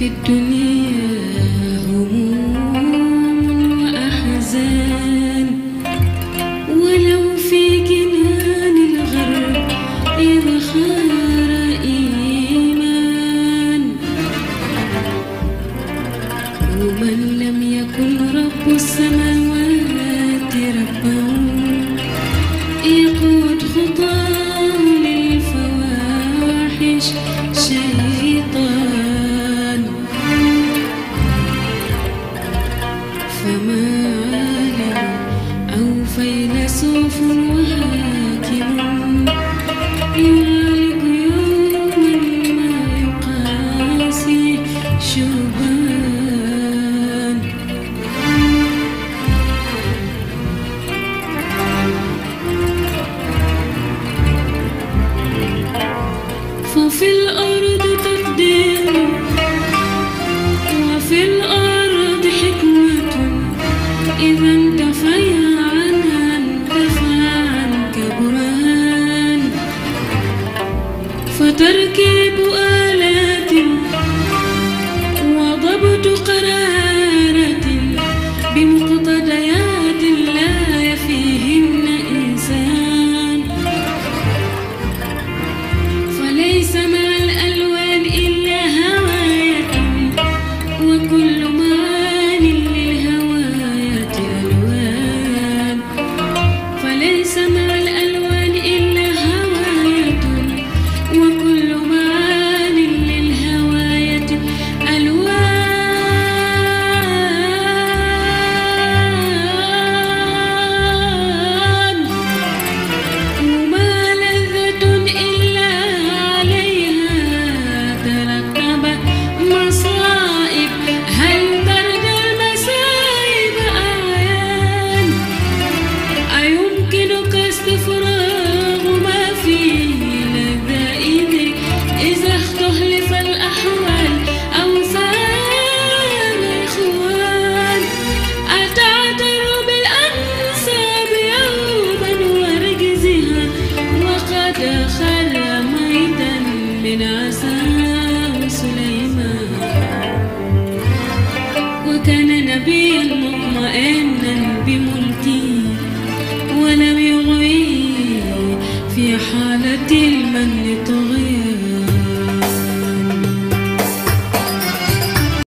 fi dunya فيلسوف وهاكم يلقي تركب أنا تخلى ميتا من عساه سليمان. وكان نبيا مطمئنا بملكه ولم يغوي في حالة المن